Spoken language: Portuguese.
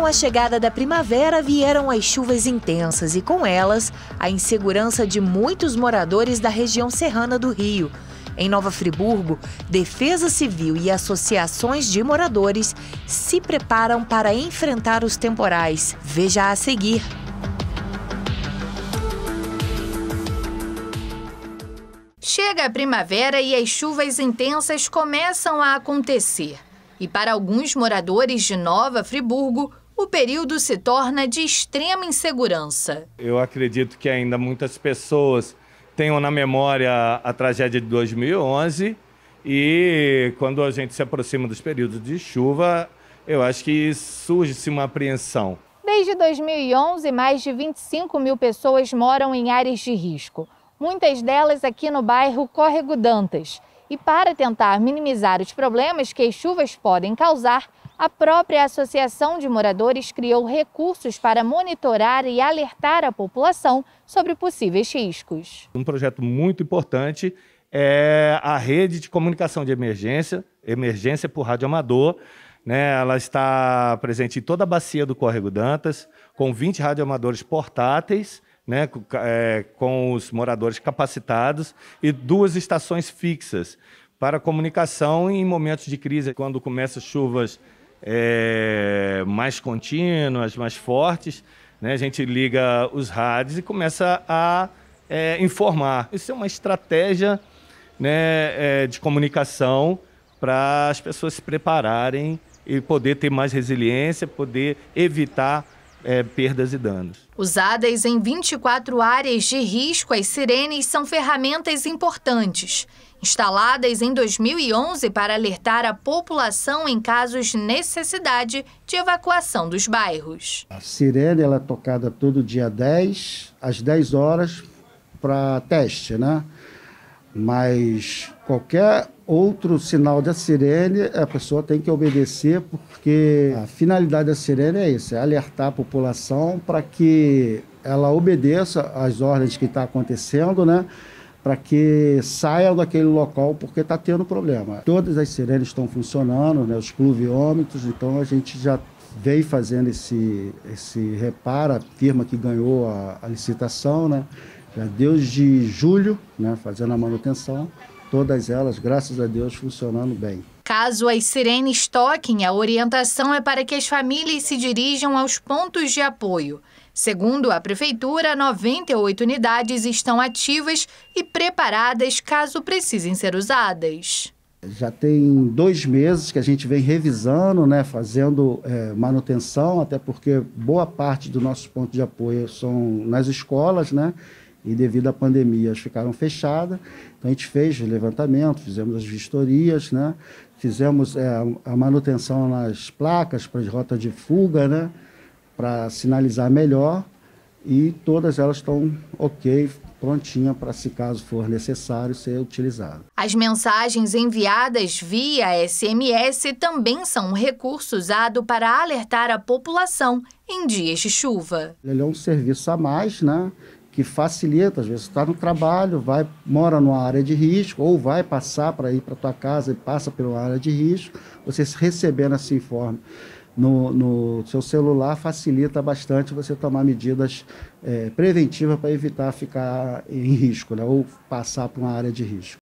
Com a chegada da primavera vieram as chuvas intensas e, com elas, a insegurança de muitos moradores da região serrana do Rio. Em Nova Friburgo, Defesa Civil e associações de moradores se preparam para enfrentar os temporais. Veja a seguir. Chega a primavera e as chuvas intensas começam a acontecer. E para alguns moradores de Nova Friburgo, o período se torna de extrema insegurança. Eu acredito que ainda muitas pessoas tenham na memória a tragédia de 2011 e quando a gente se aproxima dos períodos de chuva, eu acho que surge-se uma apreensão. Desde 2011, mais de 25 mil pessoas moram em áreas de risco, muitas delas aqui no bairro Córrego Dantas. E para tentar minimizar os problemas que as chuvas podem causar, a própria Associação de Moradores criou recursos para monitorar e alertar a população sobre possíveis riscos. Um projeto muito importante é a rede de comunicação de emergência, emergência por rádio amador. Né? Ela está presente em toda a bacia do Córrego Dantas, com 20 radioamadores portáteis, né? com, é, com os moradores capacitados, e duas estações fixas para comunicação em momentos de crise, quando começam chuvas é, mais contínuas, mais fortes, né? a gente liga os rádios e começa a é, informar. Isso é uma estratégia né, é, de comunicação para as pessoas se prepararem e poder ter mais resiliência, poder evitar é, perdas e danos. Usadas em 24 áreas de risco, as sirenes são ferramentas importantes instaladas em 2011 para alertar a população em casos de necessidade de evacuação dos bairros. A sirene ela é tocada todo dia 10, às 10 horas, para teste, né? Mas qualquer outro sinal da sirene, a pessoa tem que obedecer, porque a finalidade da sirene é isso, é alertar a população para que ela obedeça às ordens que está acontecendo, né? para que saiam daquele local porque está tendo problema. Todas as sirenes estão funcionando, né, os pluviômetros, então a gente já veio fazendo esse, esse reparo, a firma que ganhou a, a licitação, né, já desde julho, né, fazendo a manutenção, todas elas, graças a Deus, funcionando bem. Caso as sirenes toquem, a orientação é para que as famílias se dirijam aos pontos de apoio. Segundo a Prefeitura, 98 unidades estão ativas e preparadas caso precisem ser usadas. Já tem dois meses que a gente vem revisando, né, fazendo é, manutenção, até porque boa parte dos nossos pontos de apoio são nas escolas, né? E devido à pandemia, ficaram fechadas. Então a gente fez levantamento, fizemos as vistorias, né? Fizemos é, a manutenção nas placas para as rotas de fuga, né? para sinalizar melhor e todas elas estão ok, prontinha para, se caso for necessário, ser utilizado. As mensagens enviadas via SMS também são um recurso usado para alertar a população em dias de chuva. Ele é um serviço a mais, né? Que facilita, às vezes está no trabalho, vai mora numa área de risco ou vai passar para ir para tua casa e passa pela área de risco, você recebendo esse informe no, no seu celular facilita bastante você tomar medidas é, preventivas para evitar ficar em risco né, ou passar para uma área de risco.